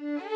Mm-hmm.